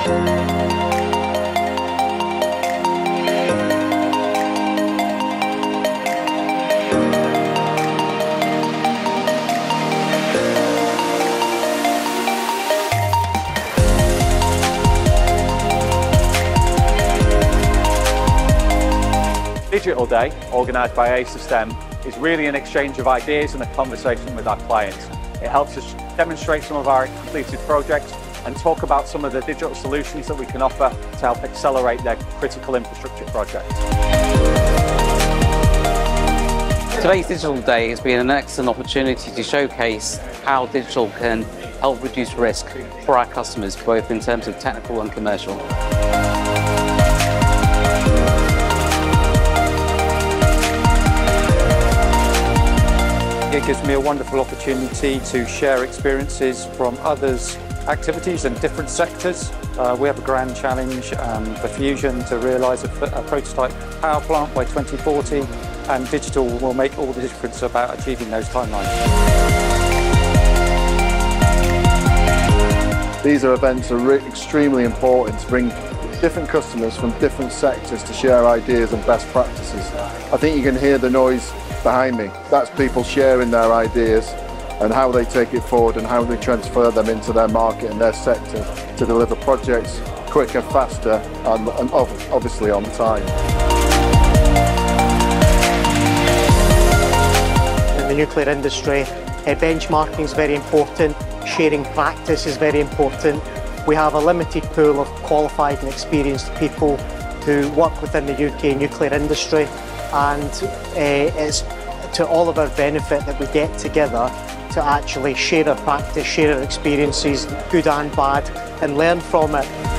Digital Day, organised by Assystem, is really an exchange of ideas and a conversation with our clients. It helps us demonstrate some of our completed projects and talk about some of the digital solutions that we can offer to help accelerate their critical infrastructure projects. Today's Digital Day has been an excellent opportunity to showcase how digital can help reduce risk for our customers, both in terms of technical and commercial. It gives me a wonderful opportunity to share experiences from others' activities in different sectors. Uh, we have a grand challenge, um, the Fusion, to realise a, a prototype power plant by 2040 and digital will make all the difference about achieving those timelines. These are events are extremely important to bring different customers from different sectors to share ideas and best practices. I think you can hear the noise behind me. That's people sharing their ideas and how they take it forward and how they transfer them into their market and their sector to deliver projects quicker, faster and, and obviously on time. In the nuclear industry, uh, benchmarking is very important, sharing practice is very important. We have a limited pool of qualified and experienced people who work within the UK nuclear industry and uh, it's to all of our benefit that we get together to actually share our practice, share our experiences, good and bad, and learn from it